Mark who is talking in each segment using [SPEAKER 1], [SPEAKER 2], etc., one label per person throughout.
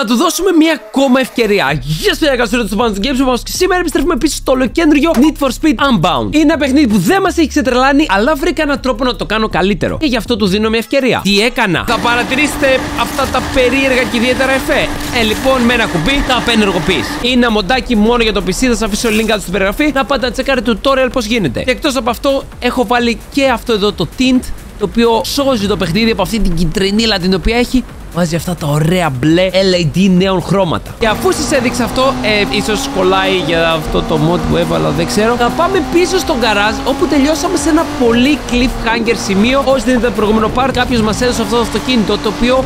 [SPEAKER 1] θα του δώσουμε μία ακόμα ευκαιρία. Γεια σας, καλώ ήρθατε στο Πάνω Games και σήμερα επιστρέφουμε πίσω στο ολοκέντριο Need for Speed Unbound. Είναι ένα παιχνίδι που δεν μας έχει ξετρελάνει, αλλά βρήκα έναν τρόπο να το κάνω καλύτερο. Και γι' αυτό του δίνω μια ευκαιρία. Τι έκανα, θα παρατηρήσετε αυτά τα περίεργα και ιδιαίτερα εφέ. Ε, λοιπόν, με ένα κουμπί τα απενεργοποιείς. Είναι ένα μοντάκι μόνο για το PC, θα σας αφήσω link κάτω στην περιγραφή. Να πάτε να τσεκάρετε tutorial πώς γίνεται. Και εκτός από αυτό, έχω βάλει και αυτό εδώ το tint το οποίο σώζει το παιχνίδι από αυτή την κυτρινίλα την οποία έχει βάζει αυτά τα ωραία μπλε LED νέων χρώματα. Και αφού σας έδειξα αυτό, ε, ίσως κολλάει για αυτό το mod που έβαλα, δεν ξέρω. Θα πάμε πίσω στον garage όπου τελειώσαμε σε ένα πολύ cliffhanger σημείο. Όσοι δεν ήταν προηγούμενο part, κάποιος μας έδωσε αυτό το αυτοκίνητο το οποίο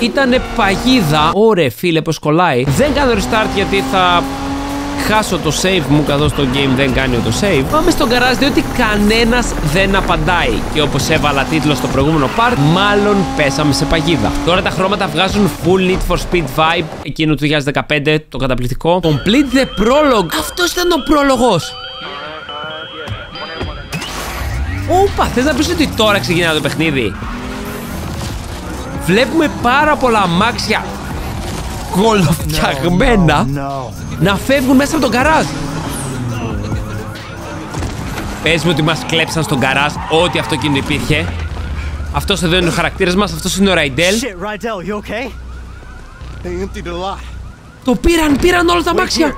[SPEAKER 1] ήταν παγίδα. Ωραία, φίλε, πώς κολλάει. Δεν κάνω restart γιατί θα χάσω το save μου καθώς το game δεν κάνει το save. Πάμε στον garage διότι κανένας δεν απαντάει. Και όπως έβαλα τίτλο στο προηγούμενο part Μάλλον πέσαμε σε παγίδα. Τώρα τα χρώματα βγάζουν full Need for Speed vibe. Εκείνο του 2015 το καταπληκτικό. Complete the prologue. Αυτός ήταν ο πρόλογος. Όπα, θες να πεις ότι τώρα ξεκινάει το παιχνίδι; Βλέπουμε πάρα πολλά αμάξια κολοφτιαγμένα να φεύγουν μέσα από τον καράζ. Πες μου ότι μας κλέψαν στον καράζ ό,τι αυτοκίνητο υπήρχε. Αυτός εδώ είναι ο χαρακτήρας μας, αυτός είναι ο Ραϊντέλ. Το πήραν, πήραν όλα τα μάξια.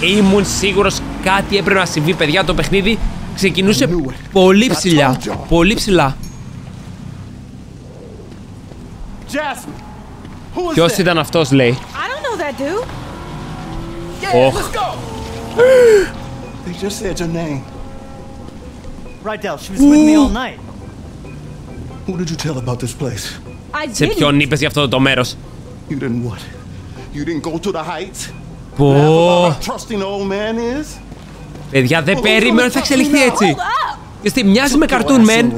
[SPEAKER 1] Ήμουν σίγουρος κάτι έπρεπε να συμβεί, παιδιά. Το παιχνίδι ξεκινούσε πολύ ψηλά. Πολύ ψηλά. Ποιος ήταν αυτός, λέει. Oh. They just said your name. Rydell, she was with me all night. Who did you tell about this place? I Σε ποιον είπες για αυτό το μέρος. You didn't what? You didn't go to the heights? Πω. trusting old man is? Παιδιά, δεν περίμενα ότι θα εξελιχθεί έτσι. Γιατί μοιάζει με καρτούν μεν,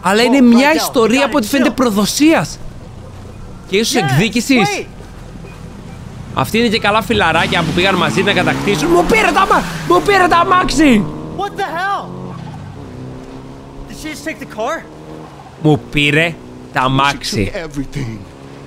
[SPEAKER 1] αλλά είναι μια ιστορία από ό,τι φαίνεται προδοσίας. Και ίσως εκδίκησης. Αυτή είναι και καλά φιλαράκια που πήγαν μαζί να κατακτήσουν. Μου πήρε τα, μου πήρε τα αμάξι! What the hell? Did she just take the car? Μου πήρε τα αμάξι.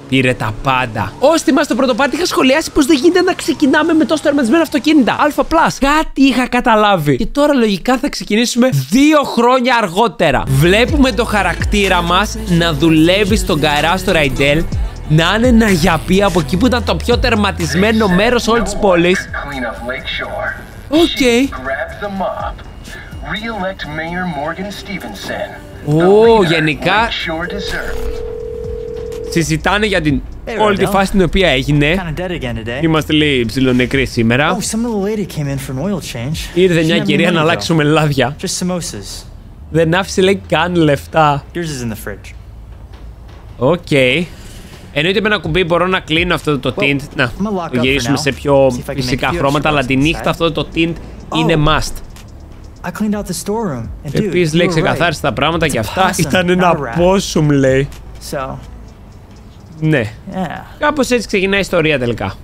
[SPEAKER 1] Πήρε τα πάντα. Όσοι θυμάστε στο πρώτο πάρτι είχα σχολιάσει πως δεν γίνεται να ξεκινάμε με τόσο τερματισμένα αυτοκίνητα. Αλφα Plus. Κάτι είχα καταλάβει. Και τώρα λογικά θα ξεκινήσουμε δύο χρόνια αργότερα. Βλέπουμε το χαρακτήρα μας να δουλεύει στον καρά στο Ραϊντέλ να είναι να γιαπεί από εκεί που ήταν το πιο τερματισμένο μέρος όλης της πόλης. Οκ. Ω, γενικά συζητάνε για την όλη τη φάση την οποία έγινε. Είμαστε λίγο ψιλονεκροί σήμερα. Oh, Ήρθε μια κυρία να αλλάξουμε λάδια. Δεν άφησε λέει καν λεφτά. Οκ. Εννοείται με ένα κουμπί μπορώ να κλείνω αυτό το tint. Να, το γυρίσουμε σε πιο φυσικά χρώματα, αλλά τη νύχτα αυτό το tint είναι oh. must. Επίσης λέει ξεκαθάρισε τα πράγματα και αυτά ήταν ένα πόσουμ λέει. Ναι. Yeah. Κάπως έτσι ξεκινάει η ιστορία τελικά.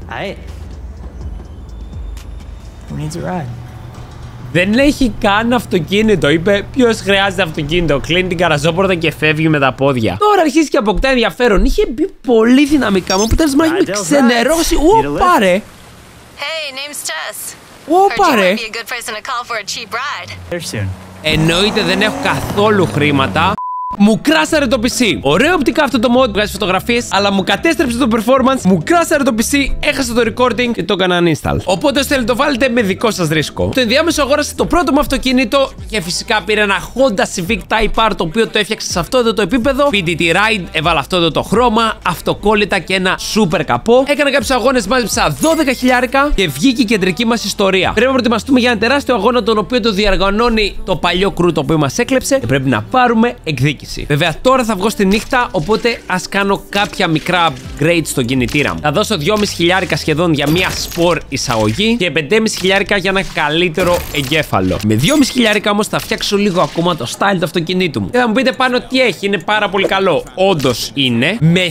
[SPEAKER 1] Δεν έχει καν αυτοκίνητο. Είπε ποιος χρειάζεται αυτοκίνητο; Κλείνει την καραζόπορτα και φεύγει με τα πόδια. Τώρα αρχίζει και αποκτά ενδιαφέρον. Είχε μπει πολύ δυναμικά μου που τέλο με έχει ξενερώσει. Ω, πάρε. Hey, name's Tess. Ω, πάρε. Εννοείται δεν έχω καθόλου χρήματα. Μου κράσαρε το PC. Ωραίο οπτικά αυτό το mod, βγάζει φωτογραφίες, αλλά μου κατέστρεψε το performance, μου κράσαρε το PC, έχασα το recording και το έκανα uninstall. Οπότε, θέλετε το βάλετε με δικό σας ρίσκο. Το ενδιάμεσο αγόρασε το πρώτο μου αυτοκίνητο και φυσικά πήρε ένα Honda Civic Type R το οποίο το έφτιαξε σε αυτό εδώ το επίπεδο. PDT Ride, έβαλα αυτό εδώ το χρώμα, αυτοκόλλητα και ένα super καπό. Έκανα κάποιους αγώνες, μάζεψα 12 χιλιάρικα και βγήκε η κεντρική μας ιστορία. Πρέπει να προετοιμαστούμε για ένα τεράστιο αγώνα τον οποίο το διαργανώνει το παλιό κρού το οποίο μας έκλεψε και πρέπει να πάρουμε εκδίκηση. Βέβαια τώρα θα βγω στη νύχτα, οπότε ας κάνω κάποια μικρά upgrade στον κινητήρα μου. Θα δώσω 2,5 χιλιάρικα σχεδόν για μια σπορ εισαγωγή και 5,5 χιλιάρικα για ένα καλύτερο εγκέφαλο. Με 2,5 χιλιάρικα όμως θα φτιάξω λίγο ακόμα το style του αυτοκινήτου μου. Και θα μου πείτε πάνω τι έχει, είναι πάρα πολύ καλό. Όντως είναι. Με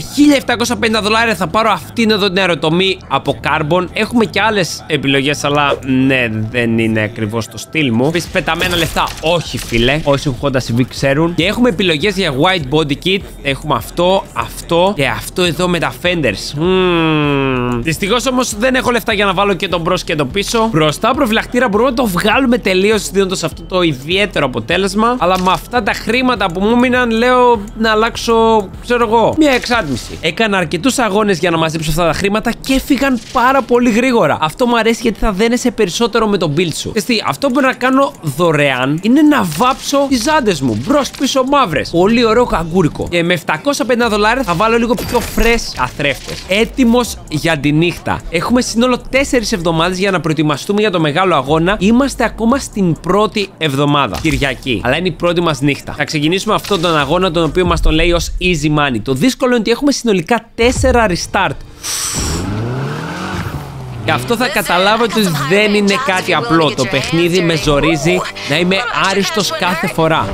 [SPEAKER 1] 1750 δολάρια θα πάρω αυτήν εδώ την αεροτομή από Carbon. Έχουμε και άλλες επιλογές, αλλά ναι, δεν είναι ακριβώς το στυλ μου. Πεις πεταμένα λεφτά, όχι φίλε. Όσοι έχουν Honda Civic ξέρουν. Και έχουμε επιλογέ επιλογέ για white body kit. Έχουμε αυτό, αυτό και αυτό εδώ με τα fenders. Mm. Δυστυχώς όμως δεν έχω λεφτά για να βάλω και τον μπρος και τον πίσω. Μπροστά προφυλακτήρα μπορούμε να το βγάλουμε τελείως δίνοντας αυτό το ιδιαίτερο αποτέλεσμα. Αλλά με αυτά τα χρήματα που μου μείναν, λέω να αλλάξω, ξέρω εγώ, μια εξάτμιση. Έκανα αρκετούς αγώνες για να μαζέψω αυτά τα χρήματα και έφυγαν πάρα πολύ γρήγορα. Αυτό μου αρέσει γιατί θα δένεσαι περισσότερο με τον build σου. Εστί, αυτό που να κάνω δωρεάν είναι να βάψω τις ζάντε μου μπρος πίσω μαύρες. Πολύ ωραίο καγκούρικο. Και με 750 δολάρια θα βάλω λίγο πιο φρε καθρέφτε. Έτοιμος για τη νύχτα. Έχουμε σύνολο 4 εβδομάδες για να προετοιμαστούμε για το μεγάλο αγώνα. Είμαστε ακόμα στην πρώτη εβδομάδα. Κυριακή. Αλλά είναι η πρώτη μας νύχτα. Θα ξεκινήσουμε αυτόν τον αγώνα, τον οποίο μας τον λέει ως easy money. Το δύσκολο είναι ότι έχουμε συνολικά 4 restart. Και αυτό θα καταλάβω ότι δεν είναι κάτι απλό. Το παιχνίδι με ζορίζει να είμαι άριστος κάθε φορά.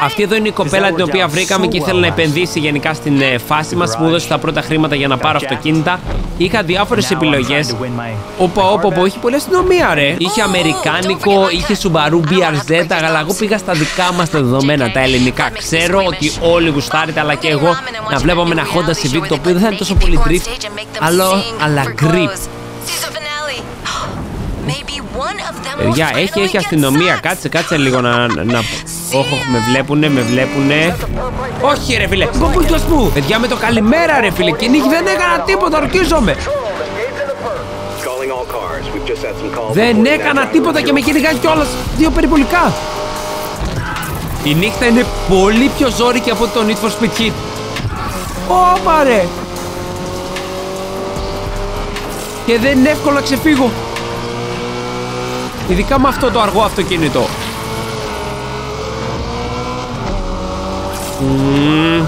[SPEAKER 1] Αυτή εδώ είναι η κοπέλα την οποία βρήκαμε και ήθελε να επενδύσει γενικά στην ε, φάση μας. Μου έδωσε τα πρώτα χρήματα για να πάρω αυτοκίνητα. Είχα διάφορες επιλογές. Όπα, όπα, όπα, είχε πολλή αστυνομία, ρε. Είχε Αμερικάνικο, είχε Subaru BRZ, αλλά εγώ πήγα στα δικά μας τα δεδομένα, τα ελληνικά. Ξέρω ότι όλοι γουστάρετε, αλλά και εγώ να βλέπαμε ένα Honda Civic το οποίο δεν θα είναι τόσο πολύ drift, αλλά grip. Παιδιά, έχει, έχει αστυνομία. Κάτσε, κάτσε λίγο να. να... Όχι, με βλέπουνε, με βλέπουνε. Όχι, ρε φίλε. Κομπούκιος μου. Παιδιά, με το καλημέρα, ρε φίλε. Κυνήγι δεν έκανα τίποτα, ορκίζομαι. Δεν έκανα τίποτα και με κυνηγάει κιόλας δύο περιπολικά. Η νύχτα είναι πολύ πιο ζόρικη από το Need for Speed Hit. Ω, ρε. Και δεν είναι εύκολο να ξεφύγω. Ειδικά με αυτό το αργό αυτοκίνητο. Mm.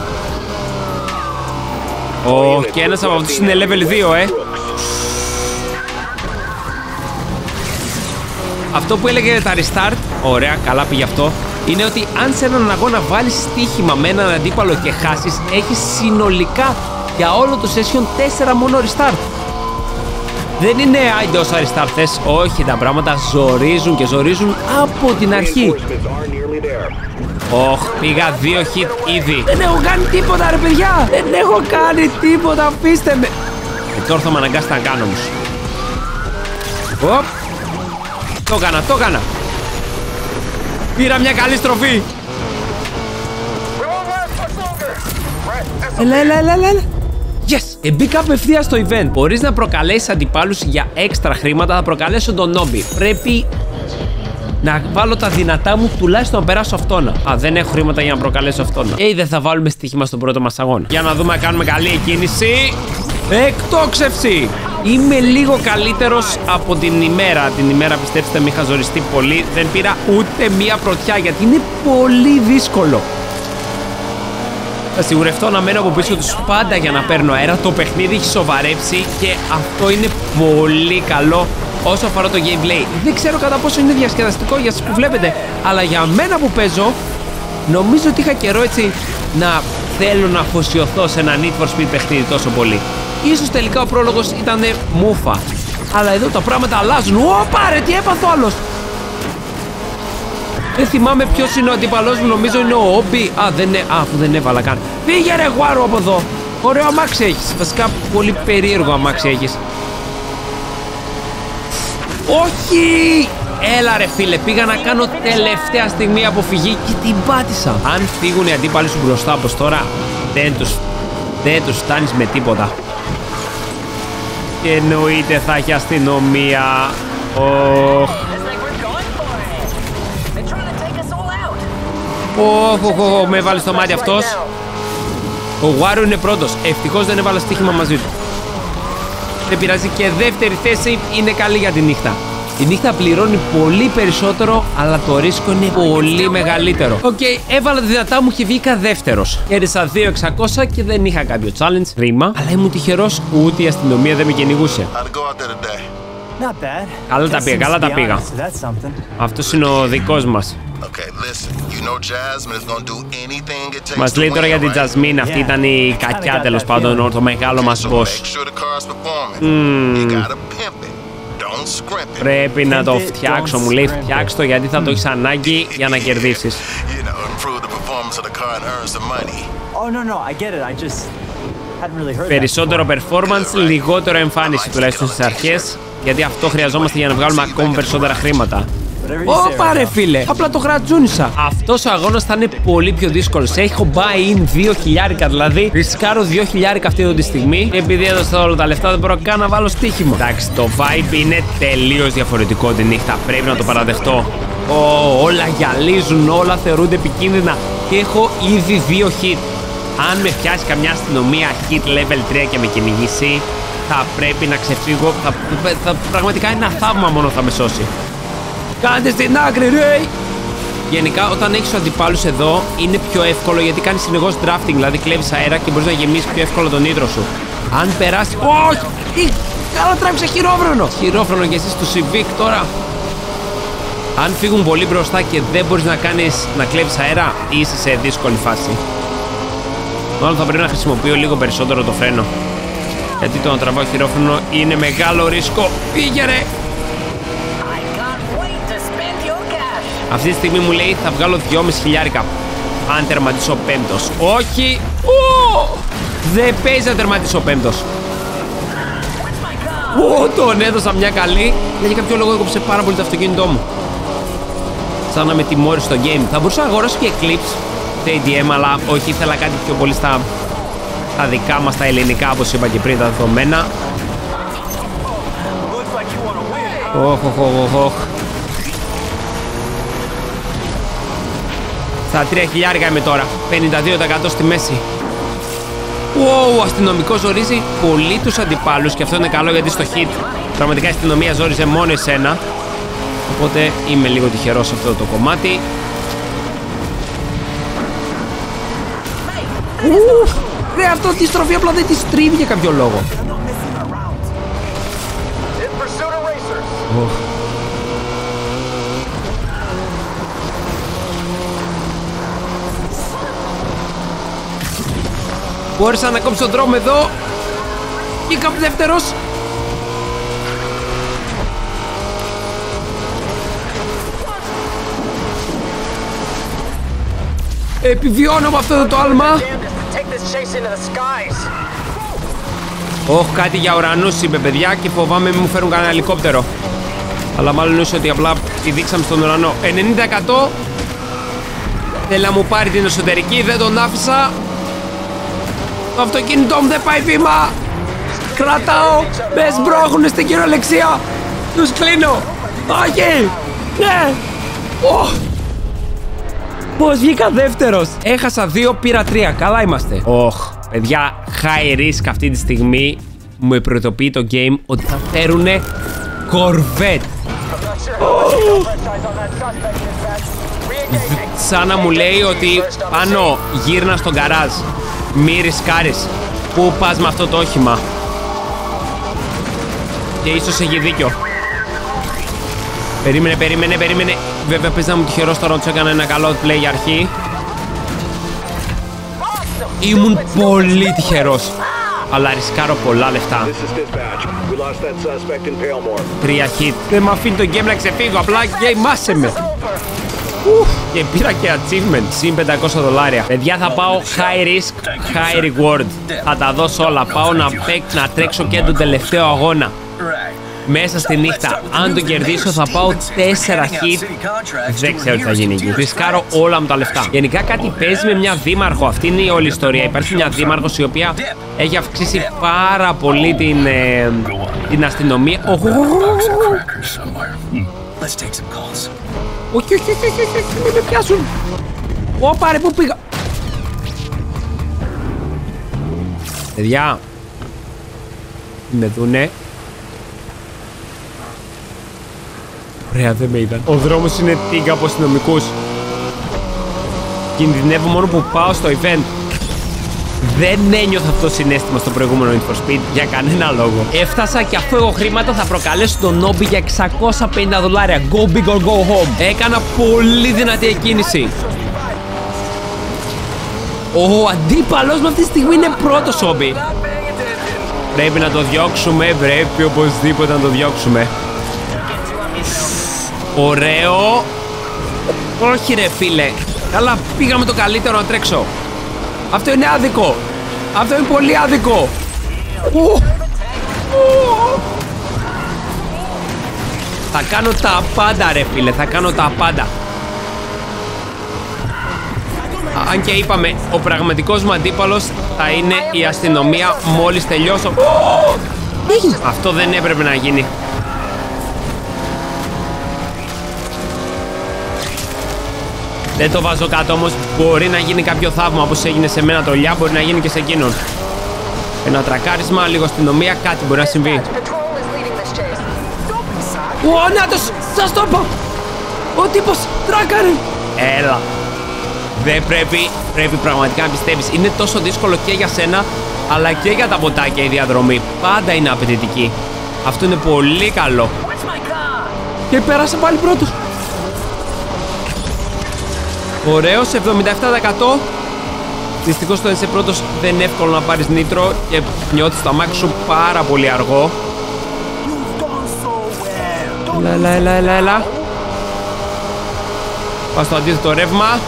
[SPEAKER 1] Oh, και ένας από αυτούς είναι level 2, ε. Αυτό που έλεγε τα restart, ωραία, καλά πήγε αυτό, είναι ότι αν σε έναν αγώνα βάλεις στοίχημα με έναν αντίπαλο και χάσεις, έχεις συνολικά για όλο το session 4 μόνο restart. Δεν είναι άιντε όσα θες. Όχι, τα πράγματα ζορίζουν και ζορίζουν από την αρχή. Ωχ, πήγα δύο hit ήδη. Δεν έχω κάνει τίποτα ρε παιδιά. Δεν έχω κάνει τίποτα, αφήστε με. Και τώρα θα με αναγκάσει να κάνω όμως. Οπ. Το έκανα, το έκανα. Πήρα μια καλή στροφή. Έλα, έλα, έλα, έλα. Yes! Και μπήκα απευθείας στο event. Μπορείς να προκαλέσεις αντιπάλους για έξτρα χρήματα, θα προκαλέσω τον Νόμπι. Πρέπει να βάλω τα δυνατά μου τουλάχιστον να περάσω αυτόνα. Α, δεν έχω χρήματα για να προκαλέσω αυτόνα. Ε, δεν θα βάλουμε στοίχημα στον πρώτο μας αγώνα. Για να δούμε αν κάνουμε καλή εκκίνηση. Εκτόξευση! Είμαι λίγο καλύτερος από την ημέρα. Την ημέρα πιστέψτε με είχα ζοριστεί πολύ. Δεν πήρα ούτε μία πρωτιά γιατί είναι πολύ δύσκολο. Θα σιγουρευτώ να μένω από πίσω τους πάντα για να παίρνω αέρα. Το παιχνίδι έχει σοβαρέψει και αυτό είναι πολύ καλό όσο αφορά το gameplay. Δεν ξέρω κατά πόσο είναι διασκεδαστικό για εσάς που βλέπετε, αλλά για μένα που παίζω, νομίζω ότι είχα καιρό έτσι να θέλω να αφοσιωθώ σε ένα Need for Speed παιχνίδι τόσο πολύ. Ίσως τελικά ο πρόλογος ήταν μούφα. Αλλά εδώ τα πράγματα αλλάζουν. Ω, πάρε, τι έπαθω άλλος. Δεν θυμάμαι ποιος είναι ο αντίπαλό μου, νομίζω είναι ο Όμπι. Α, δεν είναι. Α, αφού δεν έβαλα καν. Πήγε ρε γουάρο από εδώ. Ωραίο αμάξι έχεις. Βασικά πολύ περίεργο αμάξι έχεις. Όχι! Έλα ρε φίλε, πήγα να κάνω τελευταία στιγμή αποφυγή και την πάτησα. Αν φύγουν οι αντίπαλοι σου μπροστά από τώρα, δεν τους, δεν τους φτάνεις με τίποτα. Και εννοείται θα έχει αστυνομία. Οχ. Οχ, με έβαλε στο μάτι αυτός. Ο Γουάρο είναι πρώτος. Ευτυχώς δεν έβαλα στοίχημα μαζί του. Δεν πειράζει και δεύτερη θέση είναι καλή για τη νύχτα. Η νύχτα πληρώνει πολύ περισσότερο, αλλά το ρίσκο είναι πολύ μεγαλύτερο. OK, okay, έβαλα τα δυνατά μου και βγήκα δεύτερος. Κέρδισα 2.600 και δεν είχα κάποιο challenge. Κρίμα, αλλά ήμουν τυχερός, ούτε η αστυνομία δεν με κυνηγούσε. Καλά τα πήγα, καλά τα πήγα. Αυτός είναι ο δικός μας. Μας λέει τώρα για την Τζασμίν, αυτή ήταν η κακιά τέλος πάντων, το μεγάλο μας boss. Πρέπει να το φτιάξω, μου λέει φτιάξω το γιατί θα το έχεις ανάγκη για να κερδίσεις.
[SPEAKER 2] Where's the money?
[SPEAKER 3] Oh no no, I get it. I just hadn't really heard.
[SPEAKER 1] Περισσότερο performance, λιγότερο εμφάνιση τουλάχιστον στις αρχές. Γιατί αυτό χρειαζόμαστε για να βγάλουμε ακόμα περισσότερα χρήματα. Ω, πάρε φίλε, απλά το γρατζούνισα. Αυτός ο αγώνας θα είναι πολύ πιο δύσκολος. Έχω buy-in 2 χιλιάρικα δηλαδή. Ρισκάρω 2 χιλιάρικα αυτή τη στιγμή. Και επειδή έδωσα όλα τα λεφτά, δεν μπορώ καν να βάλω στοίχημα. Εντάξει, το vibe είναι τελείως διαφορετικό τη νύχτα. Πρέπει να το παραδεχτώ. Ω, όλα γυαλίζουν, όλα θεωρούνται επικίνδυνα. Και έχω ήδη 2 hit. Αν με πιάσει καμιά αστυνομία hit level 3 και με κυνηγήσει, θα πρέπει να ξεφύγω. Θα, θα, πραγματικά ένα θαύμα μόνο θα με σώσει. Κάντε στην άκρη, ρε! Γενικά, όταν έχεις αντιπάλους εδώ, είναι πιο εύκολο γιατί κάνεις συνεχώς drafting, δηλαδή κλέβεις αέρα και μπορείς να γεμίσεις πιο εύκολα τον ίδρο σου. Αν περάσει. Όχι! Καλά τράβηξε χειρόφρονο! Χειρόφρονο και εσύ στο Civic τώρα. Αν φύγουν πολύ μπροστά και δεν μπορείς να κάνει να κλέβεις αέρα, είσαι σε δύσκολη φάση. Μάλλον θα πρέπει να χρησιμοποιώ λίγο περισσότερο το φρένο. Γιατί το να τραβάω χειρόφρονο είναι μεγάλο ρίσκο. Πήγε ρε! Αυτή τη στιγμή μου λέει θα βγάλω 2,5 χιλιάρικα. Αν τερματίσω πέμπτο. Όχι! Ου! Δεν παίζει να τερματίσω πέμπτο. Ω, τον έδωσα μια καλή. Για κάποιο λόγο έκοψε πάρα πολύ το αυτοκίνητό μου. Σαν να με τιμώρει στο game. Θα μπορούσα να αγοράσω και Eclipse το ADM, αλλά όχι, ήθελα κάτι πιο πολύ στα, στα δικά μας, τα ελληνικά, όπως είπα και πριν, τα δεδομένα. Οχ, οχ, οχ, οχ. Στα 3 χιλιάρικα είμαι τώρα. 52% στη μέση. Wow, ο αστυνομικός ζορίζει πολύ τους αντιπάλους και αυτό είναι καλό γιατί στο hit πραγματικά η αστυνομία ζόριζε μόνο εσένα. Οπότε είμαι λίγο τυχερός σε αυτό το κομμάτι. Ουφ, ρε αυτό τη στροφή απλά δεν της στρίβει για κάποιο λόγο. Oh. Μπόρεσα να κόψω τον δρόμο εδώ. Βγήκα δεύτερος. Επιβιώνω με αυτό το άλμα. Όχι κάτι για ουρανούς είπε παιδιά και φοβάμαι μην μου φέρουν κανένα ελικόπτερο. Αλλά μάλλον είναι ότι απλά τη δείξαμε στον ουρανό. 90% Θέλει να μου πάρει την εσωτερική, δεν τον άφησα. Το αυτοκίνητό μου δεν πάει βήμα. Κρατάω. Με σμπρώχουν στην κυριολεξία. Τους κλείνω. Όχι. Ναι. Oh. Πώς βγήκα δεύτερος; Έχασα δύο, πήρα τρία. Καλά είμαστε. Οχ. Παιδιά, high risk αυτή τη στιγμή μου προειδοποιεί το game ότι θα φέρουνε κορβέτ. Σαν να μου λέει ότι πάνω γύρνα στον καράζ. Μη ρισκάρεις. Πού πας με αυτό το όχημα; Και ίσως έχει δίκιο. Περίμενε, περίμενε, περίμενε. Βέβαια πες να μου τυχερός τώρα ότι έκανα ένα καλό play για αρχή. Ήμουν πολύ τυχερός. Αλλά ρισκάρω πολλά λεφτά. Τρία hit. Δεν με αφήνει το game να ξεφύγω. Απλά game με. Και πήρα και achievement συν 500 δολάρια. Παιδιά θα πάω high risk, high reward. Θα τα δώσω όλα. Πάω να, να τρέξω και τον τελευταίο αγώνα. Μέσα στη νύχτα. Αν το κερδίσω θα πάω 4 hit. Δεν ξέρω τι θα γίνει εκεί. Ρισκάρω όλα μου τα λεφτά. Γενικά κάτι παίζει με μια δήμαρχο. Αυτή είναι η όλη ιστορία. Υπάρχει μια δήμαρχος η οποία έχει αυξήσει πάρα πολύ την, ε, την αστυνομία. Όχι, όχι, όχι, όχι, όχι, μην με πιάσουν. Ω, πάρε, πού πήγα; Παιδιά, με δούνε. Ωραία, δεν με είδαν. Ο δρόμος είναι τίγκα από αστυνομικούς. Κινδυνεύω μόνο που πάω στο event. Δεν ένιωθα αυτό το συνέστημα στο προηγούμενο Need for Speed για κανένα λόγο. Έφτασα και αφού έχω χρήματα θα προκαλέσω τον Νόμπι για 650 δολάρια. Go big or go home. Έκανα πολύ δυνατή εκκίνηση. Ο αντίπαλος με αυτή τη στιγμή είναι πρώτος Όμπι. Πρέπει να το διώξουμε, πρέπει οπωσδήποτε να το διώξουμε. Ωραίο. Όχι ρε φίλε. Καλά πήγαμε το καλύτερο να τρέξω. Αυτό είναι άδικο. Αυτό είναι πολύ άδικο. Ου. Ου. Θα κάνω τα πάντα ρε φίλε, θα κάνω τα πάντα. Α, Αν και είπαμε, ο πραγματικός μου αντίπαλος θα είναι η αστυνομία μόλις τελειώσω. Τι έγινε; Αυτό δεν έπρεπε να γίνει. Δεν το βάζω κάτω όμως Μπορεί να γίνει κάποιο θαύμα όπως έγινε σε μένα το λιά Μπορεί να γίνει και σε εκείνον. Ένα τρακάρισμα, λίγο αστυνομία, κάτι μπορεί να συμβεί.
[SPEAKER 2] Patrol is leading this chase.
[SPEAKER 1] Ω, νάτος, σας το είπα Ο τύπος τράκαρε! Έλα. Δεν πρέπει, πρέπει πραγματικά να πιστεύεις. Είναι τόσο δύσκολο και για σένα Αλλά και για τα ποτάκια η διαδρομή. Πάντα είναι απαιτητική. Αυτό είναι πολύ καλό. Και πέρασε πάλι πρώτος Ωραίος, 77%. Δυστυχώς το είσαι πρώτος δεν είναι εύκολο να πάρεις νήτρο και νιώθεις το αμάξι σου πάρα πολύ αργό. Έλα, έλα, έλα, έλα, έλα. Πάω στο αντίθετο ρεύμα.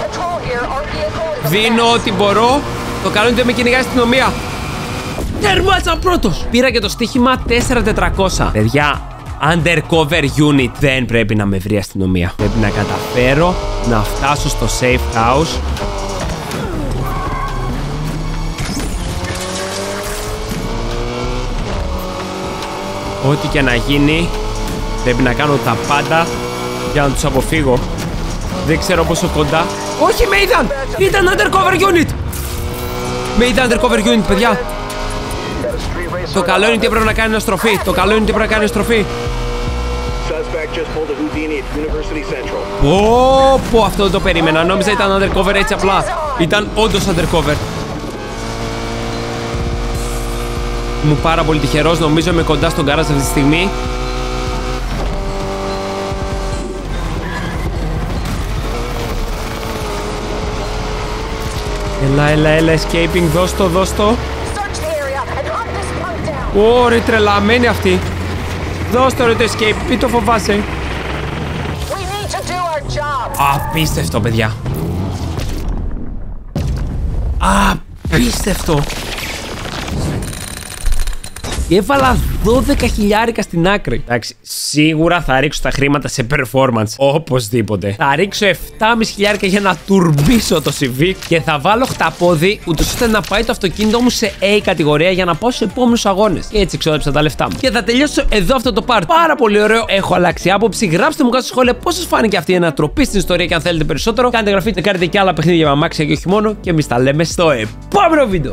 [SPEAKER 2] Patrol here. Our vehicle is
[SPEAKER 1] Δίνω ό,τι μπορώ. Το καλό είναι ότι με κυνηγάει η αστυνομία. Τερμάτσα πρώτος! Πήρα και το στοίχημα 4400. Παιδιά, undercover unit δεν πρέπει να με βρει η αστυνομία. Πρέπει να καταφέρω να φτάσω στο safe house. Ό,τι και να γίνει, πρέπει να κάνω τα πάντα για να τους αποφύγω. Δεν ξέρω πόσο κοντά. Όχι, με είδαν! Ήταν undercover unit! Με είδαν undercover unit, παιδιά. Το καλό είναι ότι έπρεπε να κάνει μια στροφή. Το καλό είναι ότι έπρεπε να κάνει στροφή.
[SPEAKER 4] Suspect just pulled a Houdini at University Central.
[SPEAKER 1] Πω, πω, αυτό δεν το περίμενα. Νόμιζα ήταν undercover έτσι απλά. Ήταν όντως undercover. Είμαι πάρα πολύ τυχερός. Νομίζω είμαι κοντά στον garage αυτή τη στιγμή. Έλα, έλα, έλα, escaping, δώσ' το, δώσ' το.
[SPEAKER 2] This punk down.
[SPEAKER 1] Ωρε, τρελαμένη αυτή. Δώσ' το ρε το escape, μην το φοβάσαι.
[SPEAKER 2] We need to do our job.
[SPEAKER 1] Απίστευτο, παιδιά. Απίστευτο. Έβαλα 12 χιλιάρικα στην άκρη. Εντάξει, σίγουρα θα ρίξω τα χρήματα σε performance. Οπωσδήποτε. Θα ρίξω 7,5 χιλιάρικα για να τουρμπίσω το CV και θα βάλω χταπόδι, ούτως ώστε να πάει το αυτοκίνητό μου σε A κατηγορία για να πάω στους επόμενους αγώνες. Και έτσι εξόδεψα τα λεφτά μου. Και θα τελειώσω εδώ αυτό το part. Πάρα πολύ ωραίο. Έχω αλλάξει άποψη. Γράψτε μου κάτω στα σχόλια πώ σα φάνηκε αυτή η ανατροπή στην ιστορία και αν θέλετε περισσότερο. Κάντε γραφή, κάνετε και άλλα παιχνίδια με αμάξια και όχι μόνο. Και εμείς τα λέμε στο επόμενο βίντεο.